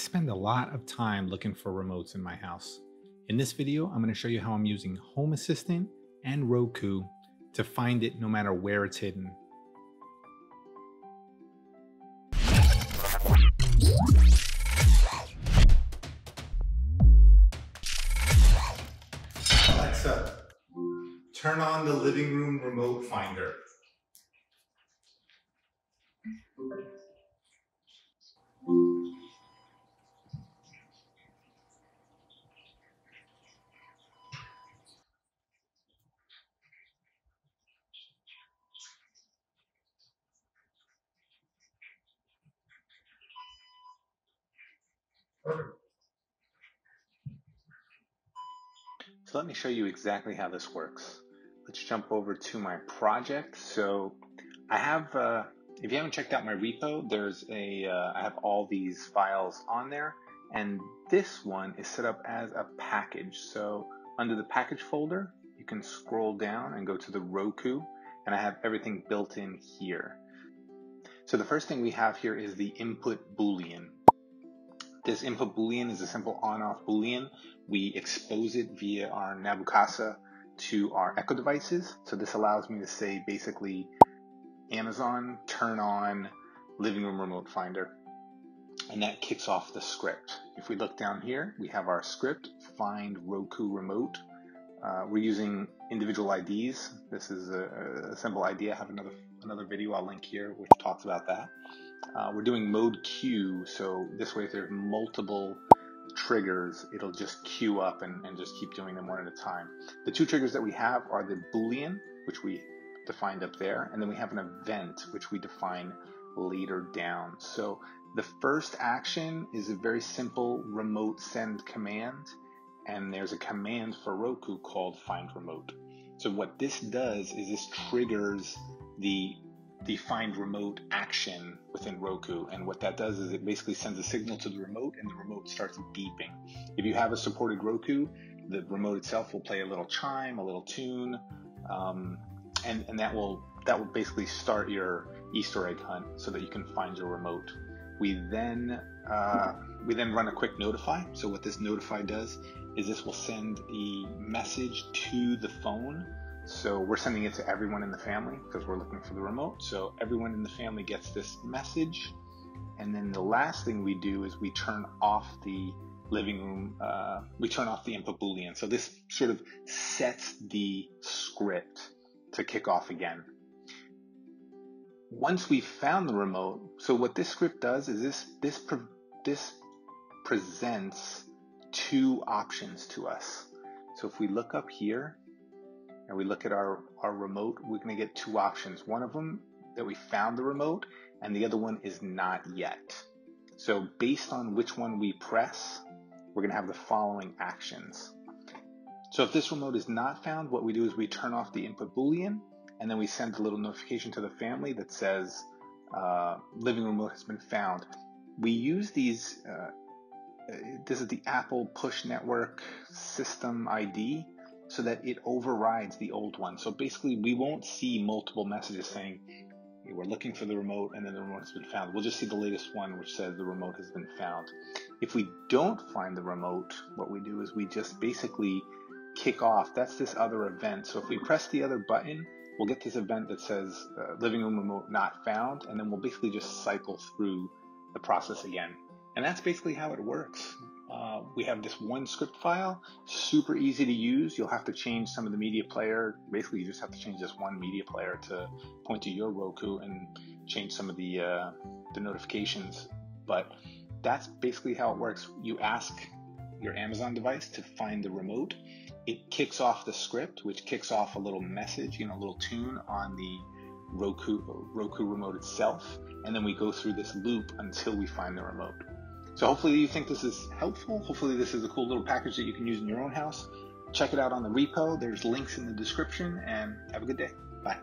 spend a lot of time looking for remotes in my house. In this video, I'm going to show you how I'm using Home Assistant and Roku to find it no matter where it's hidden. Alexa, turn on the living room remote finder. So let me show you exactly how this works. Let's jump over to my project. So I have, uh, if you haven't checked out my repo, there's a, uh, I have all these files on there and this one is set up as a package. So under the package folder, you can scroll down and go to the Roku and I have everything built in here. So the first thing we have here is the input boolean. This input boolean is a simple on-off boolean. We expose it via our Nabu Casa to our Echo devices. So this allows me to say basically Amazon turn on living room remote finder. And that kicks off the script. If we look down here, we have our script, find Roku remote. Uh, we're using individual IDs. This is a, a simple idea. I have another another video I'll link here which talks about that. Uh, we're doing mode queue, so this way if there's multiple triggers, it'll just queue up and, and just keep doing them one at a time. The two triggers that we have are the Boolean, which we defined up there, and then we have an event, which we define later down. So the first action is a very simple remote send command, and there's a command for Roku called find remote. So what this does is this triggers the the find remote action within Roku. And what that does is it basically sends a signal to the remote and the remote starts beeping. If you have a supported Roku, the remote itself will play a little chime, a little tune, um, and, and that will that will basically start your Easter egg hunt so that you can find your remote. We then uh, we then run a quick notify. So what this notify does is this will send a message to the phone so we're sending it to everyone in the family because we're looking for the remote. So everyone in the family gets this message. And then the last thing we do is we turn off the living room, uh, we turn off the input boolean. So this sort of sets the script to kick off again. Once we've found the remote, so what this script does is this, this, pre- this presents two options to us. So if we look up here, and we look at our, our remote, we're going to get two options. One of them that we found the remote and the other one is not yet. So based on which one we press, we're going to have the following actions. So if this remote is not found, what we do is we turn off the input boolean and then we send a little notification to the family that says uh, living remote has been found. We use these, uh, this is the Apple Push Network System ID so that it overrides the old one. So basically, we won't see multiple messages saying, hey, we're looking for the remote and then the remote has been found. We'll just see the latest one which says the remote has been found. If we don't find the remote, what we do is we just basically kick off. That's this other event. So if we press the other button, we'll get this event that says uh, living room remote not found, and then we'll basically just cycle through the process again. And that's basically how it works. Uh, we have this one script file, super easy to use. You'll have to change some of the media player. Basically, you just have to change this one media player to point to your Roku and change some of the uh, the notifications. But that's basically how it works. You ask your Amazon device to find the remote. It kicks off the script, which kicks off a little message, you know, a little tune on the Roku Roku remote itself, and then we go through this loop until we find the remote. So hopefully you think this is helpful. Hopefully this is a cool little package that you can use in your own house. Check it out on the repo. There's links in the description and have a good day. Bye.